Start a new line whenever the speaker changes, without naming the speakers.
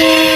Yeah.